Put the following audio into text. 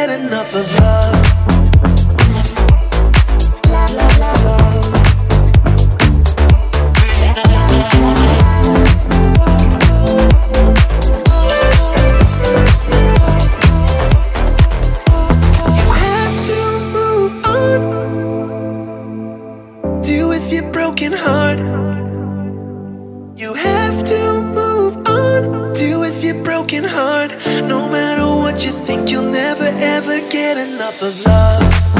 get enough of love. your broken heart. You have to move on. Deal with your broken heart. No matter what you think you'll never ever get enough of love.